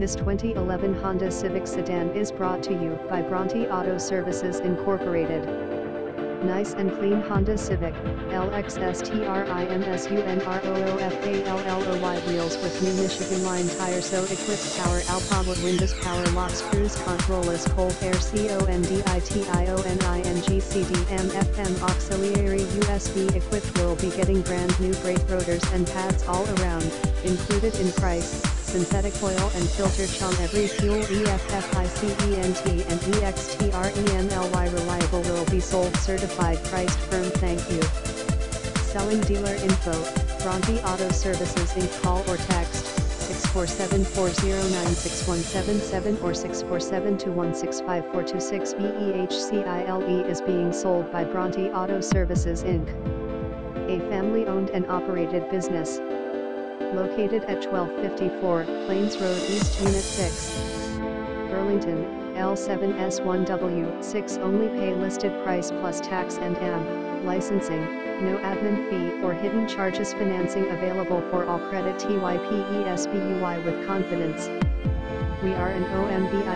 This 2011 Honda Civic sedan is brought to you by Bronte Auto Services Incorporated. Nice and clean Honda Civic, LXSTRIMSUNROOFALLOY wheels with new Michigan line tire so equipped power power windows power locks cruise controllers cold air CONDITIONINGCDM FM auxiliary USB equipped will be getting brand new brake rotors and pads all around, included in price synthetic oil and filter chum every fuel EFFICENT and EXTREMLY reliable will be sold certified priced firm thank you. Selling dealer info, Bronte Auto Services Inc. Call or text 647-409-6177 or 647-216-5426 BEHCILE is being sold by Bronte Auto Services Inc. A family-owned and operated business located at 1254 Plains Road East Unit 6. Burlington, L7S1W, 6 only pay listed price plus tax and AM, licensing, no admin fee or hidden charges financing available for all credit TYPESBUY with confidence. We are an OMVIC